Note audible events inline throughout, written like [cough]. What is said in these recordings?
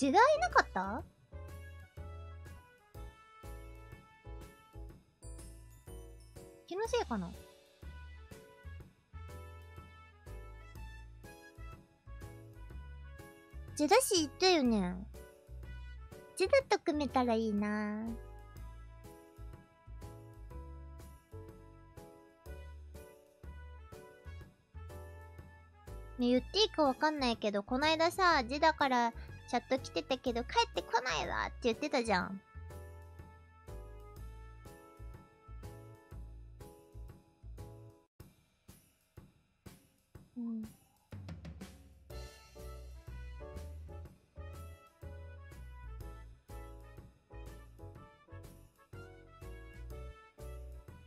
時代なかった？気のせいかな？ジェダシ言ったよね。ジェダと組めたらいいな。ね、言っていいかわかんないけど、こないださ、ジェダからチャット来てたけど、帰ってこないわって言ってたじゃん。うん。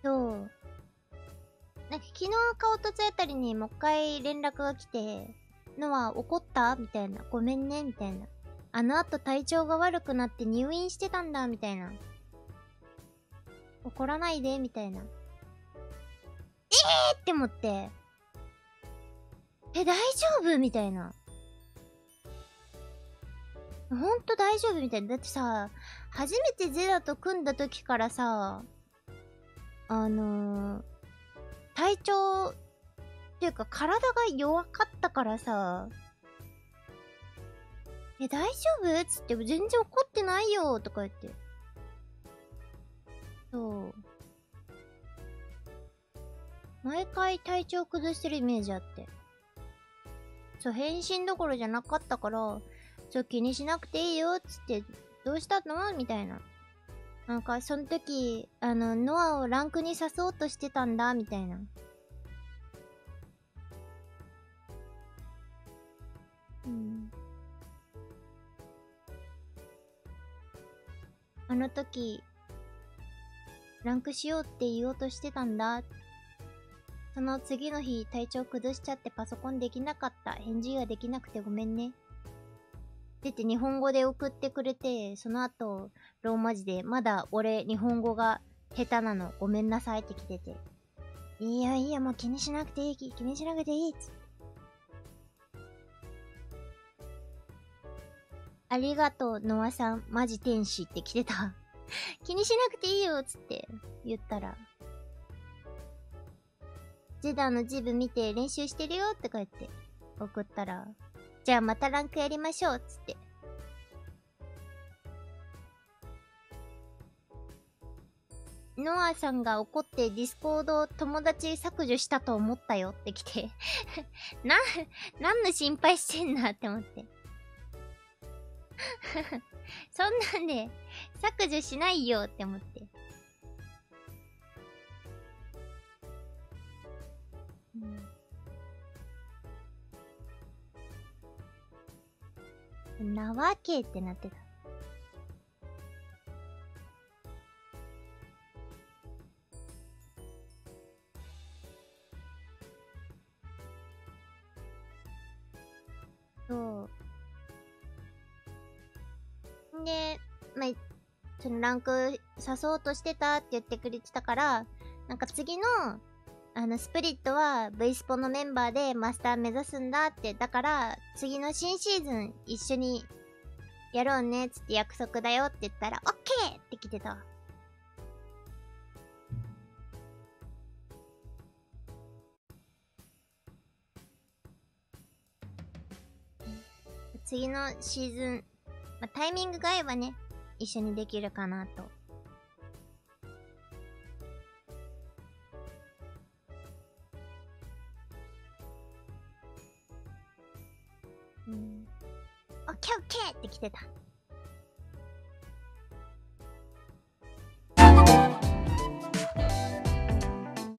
そう。なんか昨日顔とつあたりにもう一回連絡が来て、のは怒った？みたいな。ごめんね？みたいな。あの後体調が悪くなって入院してたんだみたいな。怒らないでみたいな。ええー、って思って。え、大丈夫？みたいな。ほんと大丈夫？みたいな。だってさ、初めてゼラと組んだ時からさ、あのー、体調っていうか体が弱かったからさ、え、大丈夫？っつって全然怒ってないよとか言って。そう。毎回体調崩してるイメージあって。そう、返信どころじゃなかったから、ちょ、気にしなくていいよっ、つって、どうしたの？みたいな。なんか、その時、あの、ノアをランクに誘おうとしてたんだ、みたいな。うん。あの時、ランクしようって言おうとしてたんだ。その次の日、体調崩しちゃってパソコンできなかった。返事ができなくてごめんね。出て日本語で送ってくれて、その後、ローマ字で、まだ俺日本語が下手なの、ごめんなさいって来てて。いやいや、もう気にしなくていい、気にしなくていいっつって。ありがとう、ノアさん、マジ天使って来てた。[laughs] 気にしなくていいよ、つって言ったら。ジェダのジブ見て練習してるよって言って送ったら、じゃあまたランクやりましょう、つって。ノアさんが怒ってディスコード友達削除したと思ったよって来て [laughs] な、何の心配してんなって思って [laughs] そんなんで削除しないよって思って。うんなわけってなってた。そう。で、まあ、そのランク誘おうとしてたって言ってくれてたから、なんか次のあの、スプリットは V スポのメンバーでマスター目指すんだって、だから、次の新シーズン一緒にやろうね、つって約束だよって言ったら、オッケーって来てた。次のシーズン、まあ、タイミングが合えばね、一緒にできるかなとうん。オッケーオッケーって来てた。